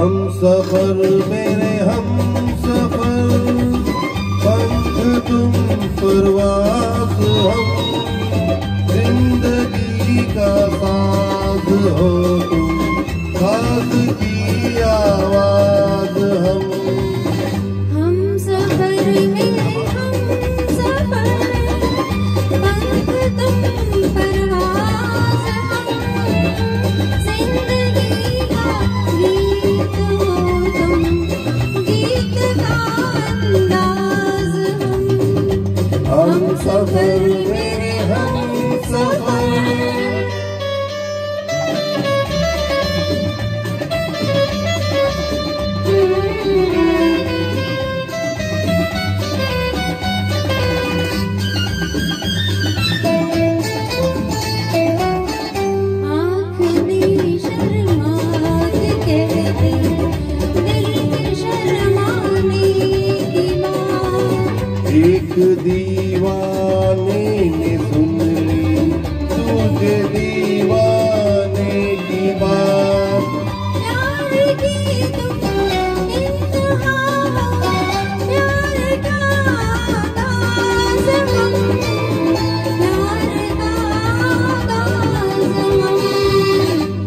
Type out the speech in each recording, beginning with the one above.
सफ़र मेरे हम सफ़र। पंख तुम परवास हम। ज़िंदगी का साज हम हम सफ़र मेरे हम सफ़र एक दीवाने ने सुन ली तुझे दीवाने की बात।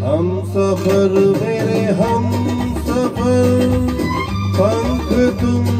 हम सफ़र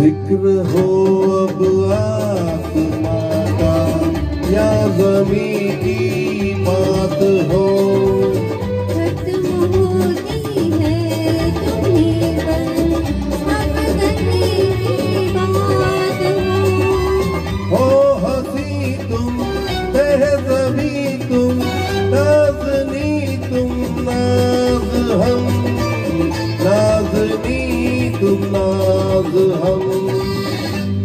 ज़िक्र हो अब आसमां का, या जमी की बात हो। तुम, नाज हम, नाजनी तुम, नाज हम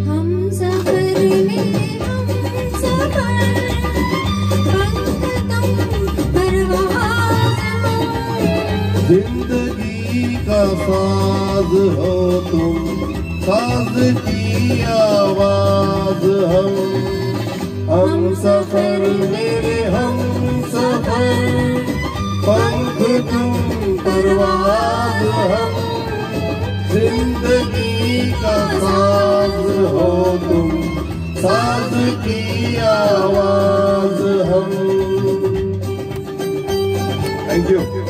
हम सफ़र में हम सफ़र हम ज़िंदगी का साज हो तुम साज की आवाज़ हम। हम सफ़र मेरे हम सफ़र पंख तुम परवाज हम। ज़िंदगी का साज हो तुम साज की आवाज़ हम थैंक यू